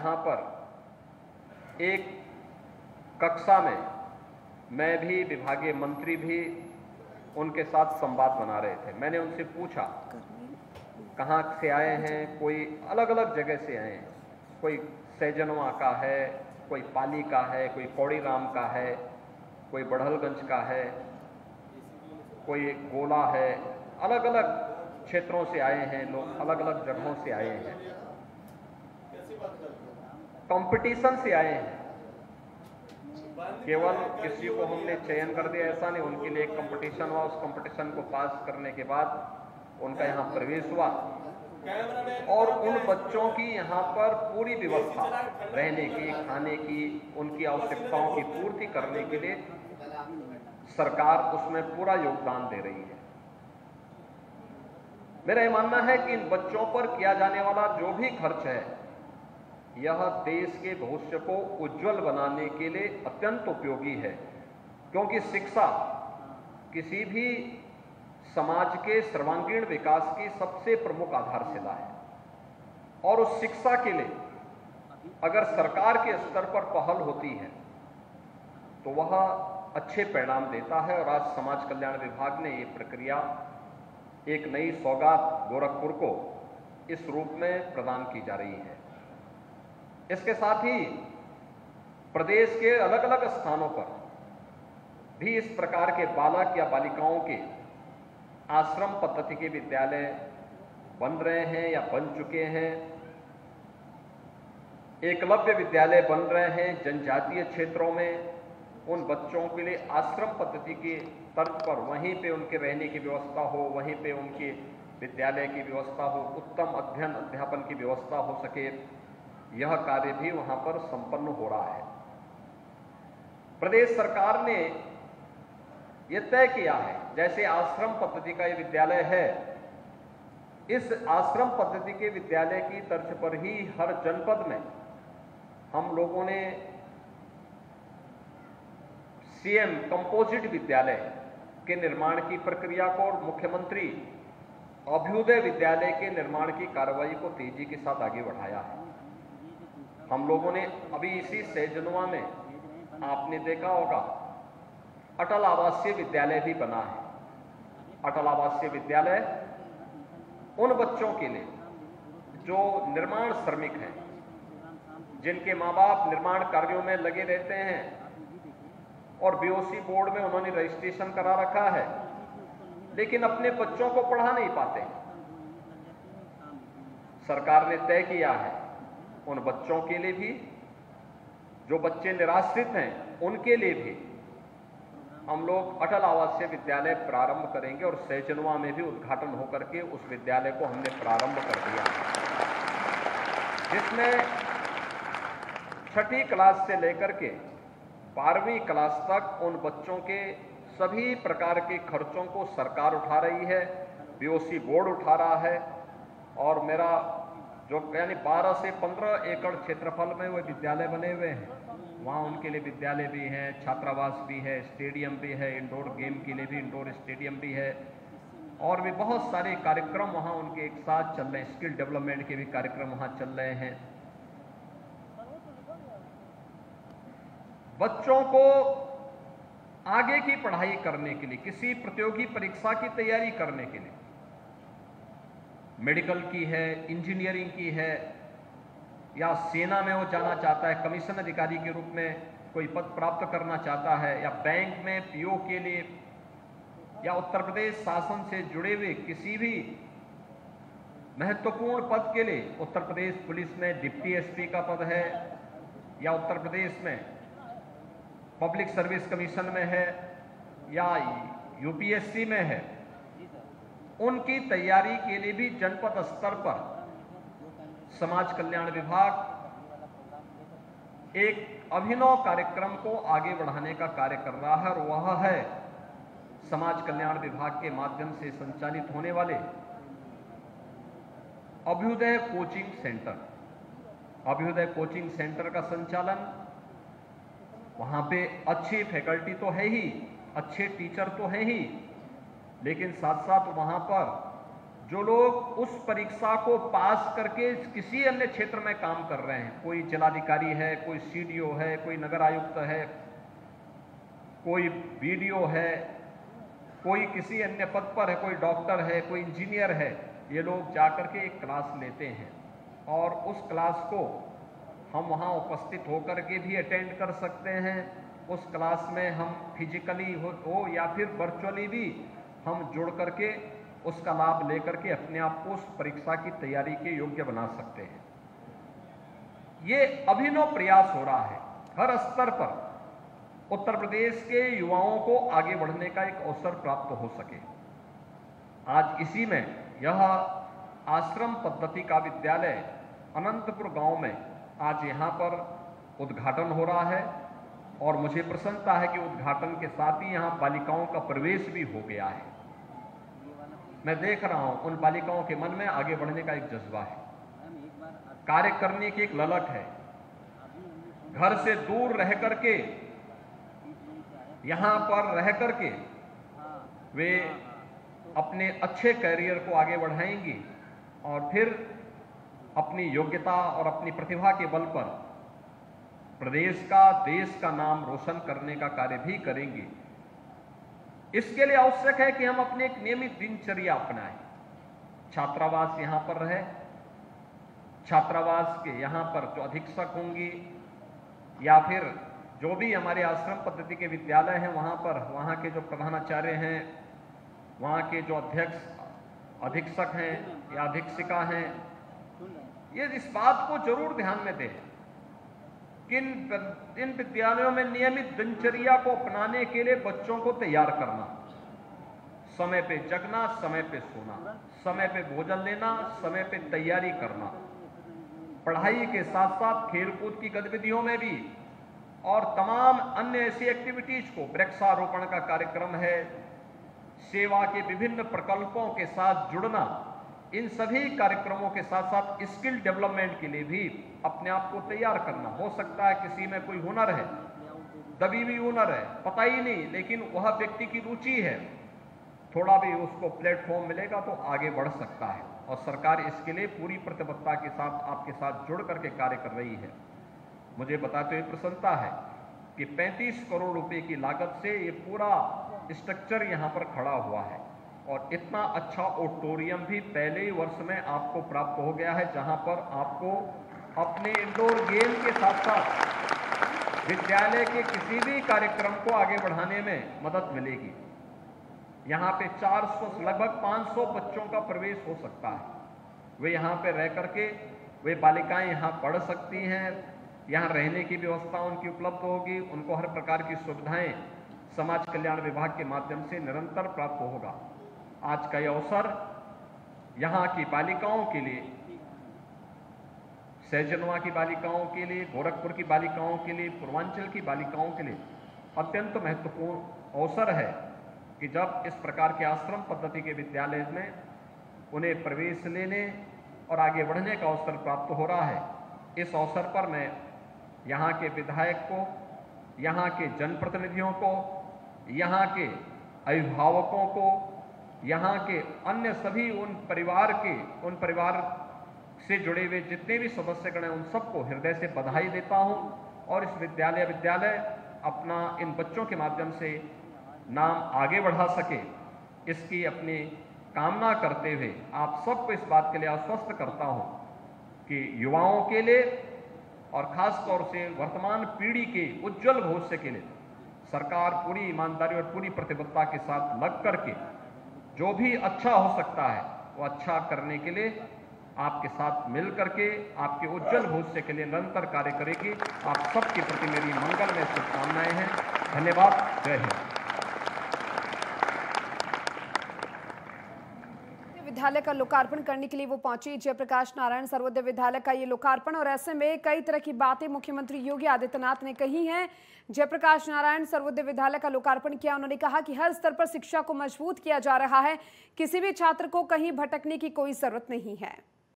यहाँ पर एक कक्षा में मैं भी, विभागीय मंत्री भी उनके साथ संवाद बना रहे थे। मैंने उनसे पूछा, कहाँ से आए हैं? कोई अलग अलग जगह से आए हैं। कोई सैजनवा का है, कोई पाली का है, कोई कौड़ी राम का है, कोई बढ़लगंज का है, कोई गोला है। अलग अलग क्षेत्रों से आए हैं, लोग अलग अलग जगहों से आए हैं। कंपटीशन से आए हैं। केवल किसी को हमने चयन कर दिया, ऐसा नहीं, उनके लिए एक कंपटीशन हुआ। उस कंपटीशन को पास करने के बाद उनका यहाँ प्रवेश हुआ। और उन बच्चों की यहाँ पर पूरी व्यवस्था, रहने की, खाने की, उनकी आवश्यकताओं की पूर्ति करने के लिए सरकार उसमें पूरा योगदान दे रही है। मेरा यह मानना है कि इन बच्चों पर किया जाने वाला जो भी खर्च है यह देश के भविष्य को उज्जवल बनाने के लिए अत्यंत उपयोगी है, क्योंकि शिक्षा किसी भी समाज के सर्वांगीण विकास की सबसे प्रमुख आधारशिला है। और उस शिक्षा के लिए अगर सरकार के स्तर पर पहल होती है तो वह अच्छे परिणाम देता है। और आज समाज कल्याण विभाग ने ये प्रक्रिया, एक नई सौगात गोरखपुर को इस रूप में प्रदान की जा रही है। इसके साथ ही प्रदेश के अलग अलग स्थानों पर भी इस प्रकार के बालक या बालिकाओं के आश्रम पद्धति के विद्यालय बन रहे हैं या बन चुके हैं। एकलव्य विद्यालय बन रहे हैं जनजातीय क्षेत्रों में। उन बच्चों के लिए आश्रम पद्धति के तर्ज पर वहीं पे उनके रहने की व्यवस्था हो, वहीं पे उनके विद्यालय की व्यवस्था हो, उत्तम अध्ययन, अध्यापन की व्यवस्था हो सके। यह कार्य भी वहाँ पर संपन्न हो रहा है। प्रदेश सरकार ने यह तय किया है, जैसे आश्रम पद्धति का यह विद्यालय है, इस आश्रम पद्धति के विद्यालय की तर्ज पर ही हर जनपद में हम लोगों ने सीएम कंपोजिट विद्यालय के निर्माण की प्रक्रिया को और मुख्यमंत्री अभ्युदय विद्यालय के निर्माण की कार्रवाई को तेज़ी के साथ आगे बढ़ाया है। हम लोगों ने अभी इसी सैजनुआ में आपने देखा होगा, अटल आवासीय विद्यालय भी बना है। अटल आवासीय विद्यालय उन बच्चों के लिए जो निर्माण श्रमिक हैं, जिनके माँ बाप निर्माण कार्यों में लगे रहते हैं और बीओसी बोर्ड में उन्होंने रजिस्ट्रेशन करा रखा है, लेकिन अपने बच्चों को पढ़ा नहीं पाते। सरकार ने तय किया है उन बच्चों के लिए भी, जो बच्चे निराश्रित हैं, उनके लिए भी। हम लोग अटल आवासीय विद्यालय प्रारंभ करेंगे और सैजनवा में भी उद्घाटन होकर के उस विद्यालय को हमने प्रारंभ कर दिया। जिसमें छठी क्लास से लेकर के बारहवीं क्लास तक उन बच्चों के सभी प्रकार के खर्चों को सरकार उठा रही है बीओसी बोर्ड उठा रहा है और मेरा जो यानी 12 से 15 एकड़ क्षेत्रफल में वो विद्यालय बने हुए हैं। वहाँ उनके लिए विद्यालय भी हैं, छात्रावास भी है, स्टेडियम भी है इंडोर गेम के लिए भी इंडोर स्टेडियम भी है। और भी बहुत सारे कार्यक्रम वहाँ उनके एक साथ चल रहे हैं। स्किल डेवलपमेंट के भी कार्यक्रम वहाँ चल रहे हैं। बच्चों को आगे की पढ़ाई करने के लिए, किसी प्रतियोगी परीक्षा की तैयारी करने के लिए मेडिकल की है, इंजीनियरिंग की है, या सेना में वो जाना चाहता है, कमीशन अधिकारी के रूप में कोई पद प्राप्त करना चाहता है, या बैंक में पीओ के लिए, या उत्तर प्रदेश शासन से जुड़े हुए किसी भी महत्वपूर्ण पद के लिए, उत्तर प्रदेश पुलिस में डिप्टी एसपी का पद है, या उत्तर प्रदेश में पब्लिक सर्विस कमीशन में है, या यूपीएससी में है उनकी तैयारी के लिए भी जनपद स्तर पर समाज कल्याण विभाग एक अभिनव कार्यक्रम को आगे बढ़ाने का कार्य कर रहा है और वह है समाज कल्याण विभाग के माध्यम से संचालित होने वाले Abhyudaya coaching centre. Abhyudaya coaching centre का संचालन, वहाँ पे अच्छी फैकल्टी तो है ही, अच्छे टीचर तो है ही लेकिन साथ साथ वहाँ पर जो लोग उस परीक्षा को पास करके किसी अन्य क्षेत्र में काम कर रहे हैं कोई जिलाधिकारी है कोई सीडीओ है कोई नगर आयुक्त है कोई बीडीओ है कोई किसी अन्य पद पर है कोई डॉक्टर है कोई इंजीनियर है ये लोग जाकर के एक क्लास लेते हैं और उस क्लास को हम वहाँ उपस्थित होकर के भी अटेंड कर सकते हैं। उस क्लास में हम फिजिकली हो, हो या फिर वर्चुअली भी हम जुड़ करके उसका लाभ लेकर के अपने आप को उस परीक्षा की तैयारी के योग्य बना सकते हैं। ये अभिनव प्रयास हो रहा है। हर स्तर पर उत्तर प्रदेश के युवाओं को आगे बढ़ने का एक अवसर प्राप्त हो सके। आज इसी में यह आश्रम पद्धति का विद्यालय अनंतपुर गाँव में आज यहाँ पर उद्घाटन हो रहा है और मुझे प्रसन्नता है कि उद्घाटन के साथ ही यहाँ बालिकाओं का प्रवेश भी हो गया है। मैं देख रहा हूँ उन बालिकाओं के मन में आगे बढ़ने का एक जज्बा है। कार्य करने की एक ललक है। घर से दूर रह करके यहाँ पर रह करके वे अपने अच्छे करियर को आगे बढ़ाएँगी और फिर अपनी योग्यता और अपनी प्रतिभा के बल पर प्रदेश का देश का नाम रोशन करने का कार्य भी करेंगी। इसके लिए आवश्यक है कि हम अपने एक नियमित दिनचर्या अपनाएँ। छात्रावास यहाँ पर रहे। छात्रावास के यहाँ पर जो अधीक्षक होंगी, या फिर जो भी हमारे आश्रम पद्धति के विद्यालय हैं, वहाँ पर, वहाँ के जो प्रधानाचार्य हैं, वहाँ के जो अध्यक्ष, अधीक्षक हैं, या अधीक्षिका हैं, ये इस बात को ज़रूर ध्यान में दें। कि इन विद्यालयों में नियमित दिनचर्या को अपनाने के लिए बच्चों को तैयार करना। समय पे जगना, समय पे सोना, समय पे भोजन लेना, समय पे तैयारी करना। पढ़ाई के साथ साथ खेलकूद की गतिविधियों में भी और तमाम अन्य ऐसी एक्टिविटीज़ को, वृक्षारोपण का कार्यक्रम है, सेवा के विभिन्न प्रकल्पों के साथ जुड़ना इन सभी कार्यक्रमों के साथ साथ स्किल डेवलपमेंट के लिए भी अपने आप को तैयार करना। हो सकता है किसी में कोई हुनर है, दबी भी हुनर है, पता ही नहीं, लेकिन वह व्यक्ति की रुचि है। थोड़ा भी उसको प्लेटफॉर्म मिलेगा तो आगे बढ़ सकता है और सरकार इसके लिए पूरी प्रतिबद्धता के साथ आपके साथ जुड़ करके कार्य कर रही है। मुझे बताते हुए प्रसन्नता है कि 35 करोड़ रुपए की लागत से ये पूरा स्ट्रक्चर यहाँ पर खड़ा हुआ है। और इतना अच्छा ऑडिटोरियम भी पहले ही वर्ष में आपको प्राप्त हो गया है, जहाँ पर आपको अपने इंडोर गेम के साथ साथ विद्यालय के किसी भी कार्यक्रम को आगे बढ़ाने में मदद मिलेगी। यहाँ पे 400 लगभग 500 बच्चों का प्रवेश हो सकता है। वे यहाँ पे रह करके वे बालिकाएँ यहाँ पढ़ सकती हैं, यहाँ रहने की व्यवस्था उनकी उपलब्ध होगी, उनको हर प्रकार की सुविधाएँ समाज कल्याण विभाग के माध्यम से निरंतर प्राप्त होगा। आज का यह अवसर यहाँ की बालिकाओं के लिए सहजनवा की बालिकाओं के लिए, गोरखपुर की बालिकाओं के लिए, पूर्वांचल की बालिकाओं के लिए अत्यंत महत्वपूर्ण अवसर है कि जब इस प्रकार के आश्रम पद्धति के विद्यालय में उन्हें प्रवेश लेने और आगे बढ़ने का अवसर प्राप्त हो रहा है, इस अवसर पर मैं यहाँ के विधायक को, यहाँ के जनप्रतिनिधियों को, यहाँ के अभिभावकों को यहाँ के अन्य सभी उन परिवार के, उन परिवार से जुड़े हुए जितने भी सदस्यगण हैं, उन सबको हृदय से बधाई देता हूँ और इस विद्यालय विद्यालय अपना इन बच्चों के माध्यम से नाम आगे बढ़ा सके। इसकी अपनी कामना करते हुए आप सबको इस बात के लिए आश्वस्त करता हूँ कि युवाओं के लिए और खास तौर से वर्तमान पीढ़ी के उज्जवल भविष्य के लिए सरकार पूरी ईमानदारी और पूरी प्रतिबद्धता के साथ लग करके जो भी अच्छा हो सकता है, वो अच्छा करने के लिए आपके साथ मिल करके, आपके उज्जवल भविष्य के लिए निरंतर कार्य करेगी। आप सबके प्रति मेरी मंगल में शुभकामनाएँ हैं। धन्यवाद। जय हिंद। विद्यालय का लोकार्पण करने के लिए वो पहुँची। जयप्रकाश नारायण, सर्वोदय विद्यालय का ये लोकार्पण। और ऐसे में कई तरह की बातें मुख्यमंत्री योगी आदित्यनाथ ने कही हैं। जयप्रकाश नारायण, सर्वोदय विद्यालय का लोकार्पण किया। उन्होंने कहा कि हर स्तर पर शिक्षा को मज़बूत किया जा रहा है। किसी भी छात्र को कहीं भटकने की कोई ज़रूरत नहीं है।